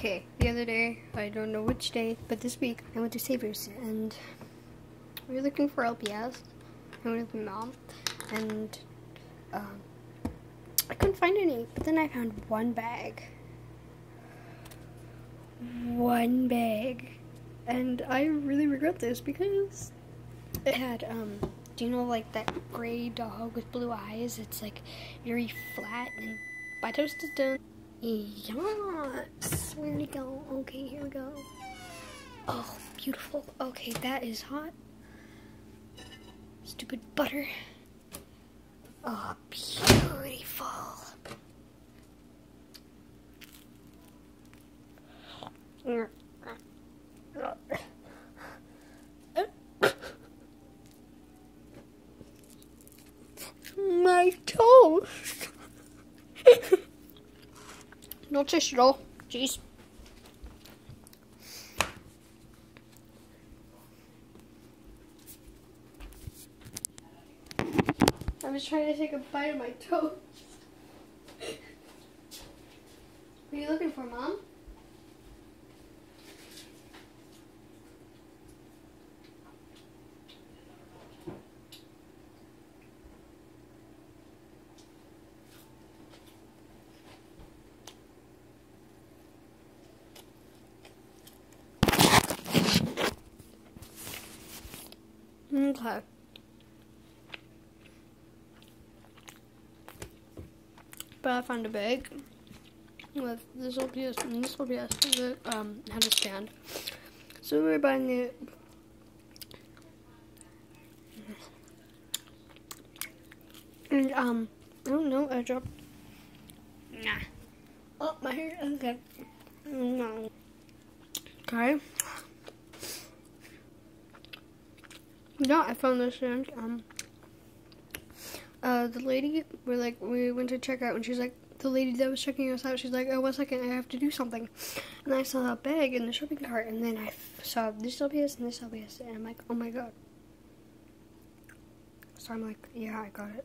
Okay, the other day, I don't know which day, but this week, I went to Savers and we were looking for LPS. I went with my mom and um, I couldn't find any, but then I found one bag. One bag. And I really regret this because it had, um, do you know like that gray dog with blue eyes? It's like very flat and by Toasted Stone. Yes. Where'd it go? Okay, here we go. Oh, beautiful. Okay, that is hot. Stupid butter. Oh, beautiful. My toast. No tissue at all. Jeez. I was trying to take a bite of my toast. what are you looking for, Mom? Okay. But I found a bag with this LPS and this LPS that um, had a stand. So we were buying it. And um, I don't know, I dropped. Nah. Oh, my hair. Okay. No. Okay. Yeah, I found this and um uh the lady we're like we went to check out and she's like the lady that was checking us out she's like oh one second I have to do something. And I saw a bag in the shopping cart and then I saw this LPS and this LPS and I'm like oh my god. So I'm like yeah I got it